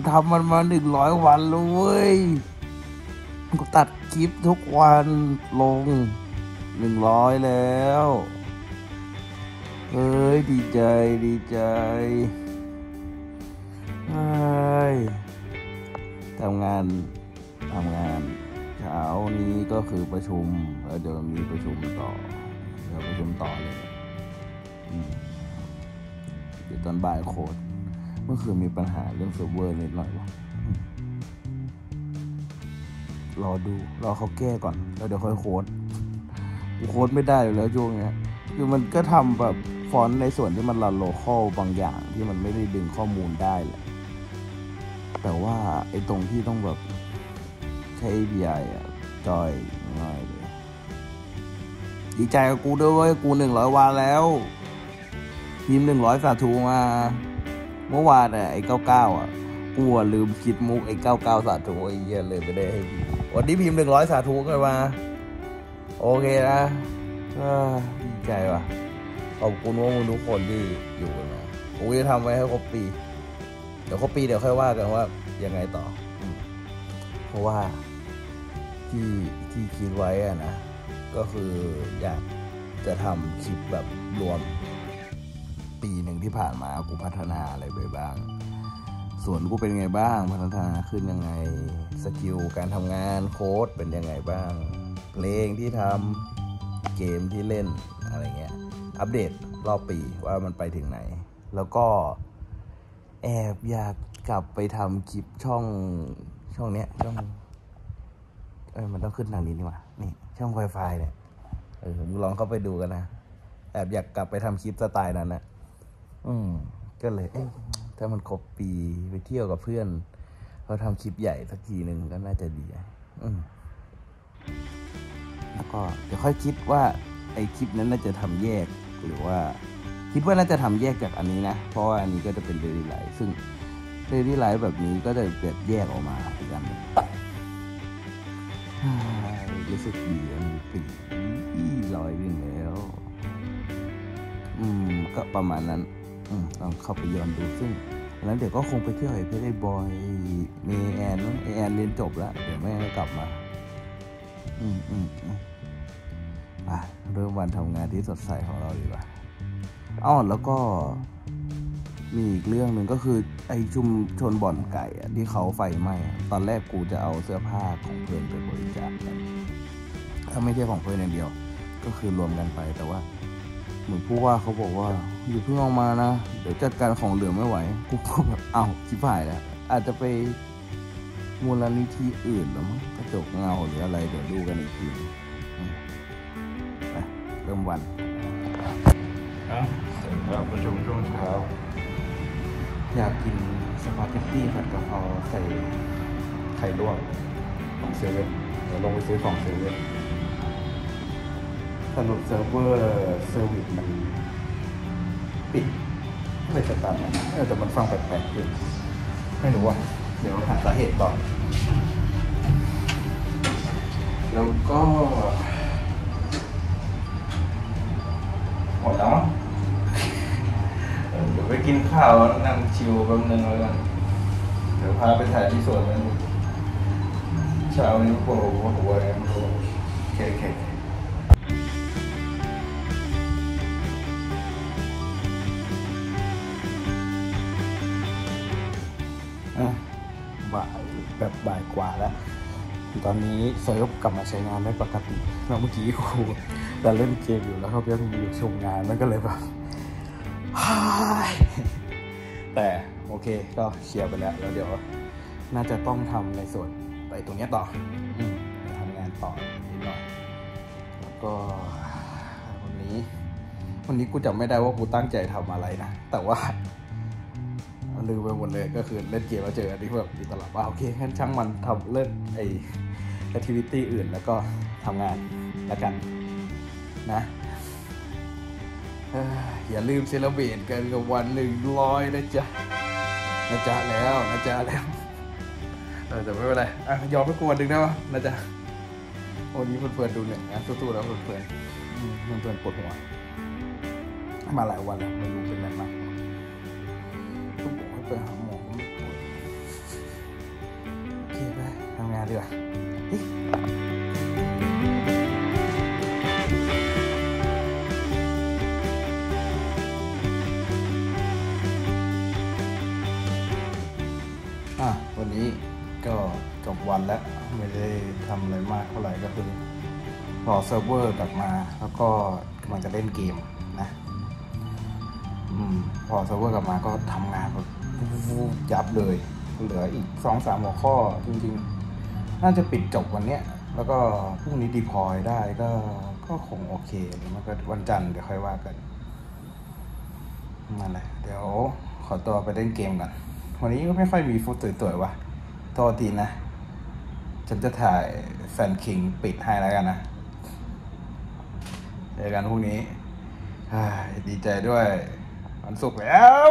กูทำมันมาหนึ่งร้อยวันแล้วเว้ย กูตัดคลิปทุกวันลงหนึ่งร้อยแล้วเฮ้ยดีใจดีใจเฮ้ยทำงานทำงานเช้านี้ก็คือประชุมแล้วเดี๋ยวมีประชุมต่อเดี๋ยวประชุมต่อเลยเดี๋ยวตอนบ่ายโคด เมื่อคืนมีปัญหาเรื่องเซิร์ฟเวอร์นิดหน่อยวะรอดู รอเขาแก้ก่อน แล้วเดี๋ยวค่อย code code ไม่ได้อยู่แล้วช่วงเนี้ยคือมันก็ทำแบบ front ในส่วนที่มัน run local บางอย่างที่มันไม่ได้ดึงข้อมูลได้แหละ แต่ว่าไอ้ตรงที่ต้องแบบใช้ API อะจอดง่ายเลยดีใจกับกูด้วยเว้ยกูหนึ่งร้อยวันแล้วทีมหนึ่งร้อยสาธุมา เมื่อวานอะไอ้เก้าเก้าอะกูอะลืมคิดมุกไอ้เก้าเก้าสาธุไอ้เหี้ยเลยไม่ได้ให้วันนี้พิมพ์หนึ่งร้อยสาธุกันมา โอเคนะดีใจว่ะขอบคุณว่ามึงทุกคนที่อยู่กันมากูจะทำไว้ให้ครบปี เดี๋ยวครบปีเดี๋ยวค่อยว่ากันว่ายังไงต่อ เพราะว่าที่ที่คิดไว้อะนะ ก็คืออยากจะทำคลิปแบบรวม ปีหนึ่งที่ผ่านมากูพัฒนาอะไรไปบ้าง ส่วนกูเป็นไงบ้าง พัฒนาขึ้นยังไง สกิลการทำงานโค้ดเป็นยังไงบ้าง เพลงที่ทำเกมที่เล่นอะไรเงี้ย อัปเดตรอบปีว่ามันไปถึงไหน แล้วก็แอบอยากกลับไปทำคลิปช่องช่องเนี้ยช่องเออมันต้องขึ้นทางนี้นี่หว่านี่ ช่อง Wi-Fi เนี่ยเออมึงลองเข้าไปดูกันนะแอบอยากกลับไปทำคลิปสไตล์นั้นนะ อืมก็เลย เอ๊ะถ้ามันครบปีไปเที่ยวกับเพื่อนเขาทำคลิปใหญ่สักทีหนึ่งก็น่าจะดีอืมแล้วก็เดี๋ยวค่อยคิดว่า ไอ้คลิปนั้นน่าจะทำแยกหรือว่า คิดว่าน่าจะทำแยกจากอันนี้นะ เพราะว่าอันนี้ก็จะเป็น daily life ซึ่ง daily life แบบนี้ก็จะแบบแยกออกมาอีกอันรู้สึกดีอันนี้ deploy วิ่งแล้ว อืม ก็ประมาณนั้น ลองเข้าไปย้อนดูซึ่งแล้วเดี๋ยวก็คงไปเที่ยวไอ้เพชรไอ้บอยเมย์แอนเอแอนเรียนจบแล้ว เดี๋ยวแม่ก็กลับมาอืมอืมอืมอะเริ่มวันทำงานที่สดใสของเราดีกว่าอ้อแล้วก็มีอีกเรื่องหนึ่งก็คือ ไอชุมชนบ่อนไก่อะที่เขาไฟไหม้ตอนแรกกูจะเอาเสื้อผ้าของเพื่อนไปบริจาคกันถ้าไม่ใช่ของเพื่อนอย่างเดียว ก็คือรวมกันไปแต่ว่า เหมือนผู้ว่าเขาบอกว่าอยู่าเพิ่งออกมานะ เดี๋ยวจัดการของเหลือไม่ไหว กูก็แบบเอ้าชิบหายแล้ว อาจจะไปมูลนิธิอื่นหรือมั้งกระจกเงาหรืออะไรเดี๋ยวดูกันอีกทีไปเริ่มวันครับเสร็จแล้วประชุมช่วงเช้าอยากกินสปาเกตตี้ผัดกะเพราใส่ไข่ลวกของเซเว่นเดี๋ยวลงไปซื้อของเซเว่น สรุปเซิร์ฟเวอร์ service มันปิดไม่จะตัดนะเออแต่มันฟังแปลกๆขึ้นไม่รู้อะเดี๋ยวหาสาเหตุต่อแล้วก็หมดแล้วมั้งเอเดี๋ยวไปกินข้าวนั่งชิวแป๊บนึงแล้วกัน เดี๋ยวพาไปถ่ายที่สวนนั้นเช้านี้ปวดหัวหัวอะไรไม่รู้โอเค บ่ายแบบบ่ายกว่าแล้ว ตอนนี้เซิร์ฟกลับมาใช้งานได้ปกติแล้วเมื่อกี้ครูแต่เล่นเกมอยู่แล้วเขาเพิ่งมีชมงานมันก็เลยแบบแต่โอเคก็เคลียร์ไปแล้ว แล้วเดี๋ยว น่าจะต้องทำในส่วนไปตรงนี้ต่ออทำงานต่อนิดหน่อยแล้วก็วันนี้ วันนี้กูจำไม่ได้ว่ากูตั้งใจทำอะไรนะ แต่ว่า ลืมไปหมดเลยก็คือเล่นเกมแล้วเจออันนี้แบบอยู่ตลอดว่าโอเคงั้นช่างมันทำเล่นไอ้ activity อื่นแล้วก็ทำงานแล้วกันนะอย่าลืมเซเลบรตกันกับวันหนึ่งร้อยนะจ๊ะนะจ๊ะแล้วนะจ๊ะแล้วเออแต่ไม่เป็นไรอะยอมให้กูวันหนึ่งได้ปะนะจ๊ะวันนี้เพื่อนๆดูเนี่ยงานสู้ๆแล้วเพื่อนๆเพื่อนๆปวดหัวมาหลายวันแล้วไม่รู้ ไปหาหมอก็ไม่ป่วยโอเคไปทำงานดีกว่าอะวันนี้ก็จบวันแล้ว ไม่ได้ทำอะไรมากเท่าไหร่ก็คือรอเซิร์ฟเวอร์กลับมา แล้วก็กำลังจะเล่นเกมนะ อืม พอเซิร์ฟเวอร์กลับมาก็ทำงานแบบ ยับเลย เหลืออีกสองสามหัวข้อจริงๆ น่าจะปิดจบวันเนี้ย แล้วก็พรุ่งนี้ deploy ได้ก็ก็คงโอเคหรือมันก็วันจันทร์เดี๋ยวค่อยว่ากันนั่นแหละเดี๋ยวขอตัวไปเล่นเกมก่อน วันนี้ก็ไม่ค่อยมีฟุตสวยๆว่ะโทษทีนะ ฉันจะถ่ายแฟนคิงปิดให้แล้วกันนะเจอกันพรุ่งนี้ ดีใจด้วยวันศุกร์แล้ว